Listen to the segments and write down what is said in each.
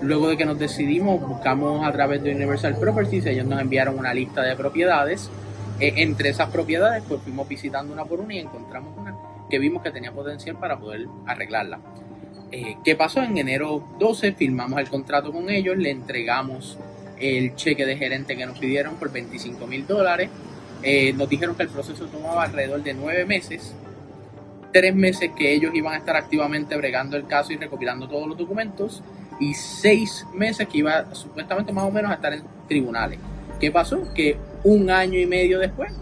Luego de que nos decidimos, buscamos a través de Universal Properties, ellos nos enviaron una lista de propiedades. Eh, entre esas propiedades, pues fuimos visitando una por una y encontramos una que vimos que tenía potencial para poder arreglarla. Eh, ¿Qué pasó? En enero 12 firmamos el contrato con ellos, le entregamos el cheque de gerente que nos pidieron por 25 mil dólares. Eh, nos dijeron que el proceso tomaba alrededor de nueve meses, tres meses que ellos iban a estar activamente bregando el caso y recopilando todos los documentos y seis meses que iba supuestamente más o menos a estar en tribunales. ¿Qué pasó? Que un año y medio después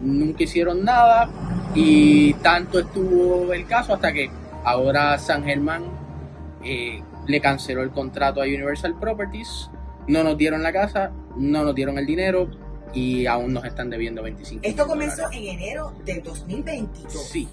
nunca hicieron nada y tanto estuvo el caso hasta que ahora San Germán eh, le canceló el contrato a Universal Properties, no nos dieron la casa, no nos dieron el dinero y aún nos están debiendo 25 Esto comenzó en enero del 2022. Sí,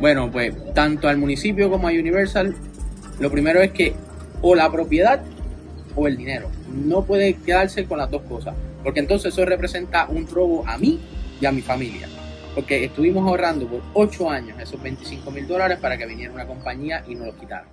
Bueno, pues tanto al municipio como a Universal, lo primero es que o la propiedad o el dinero. No puede quedarse con las dos cosas, porque entonces eso representa un robo a mí y a mi familia. Porque estuvimos ahorrando por 8 años esos 25 mil dólares para que viniera una compañía y nos lo quitara.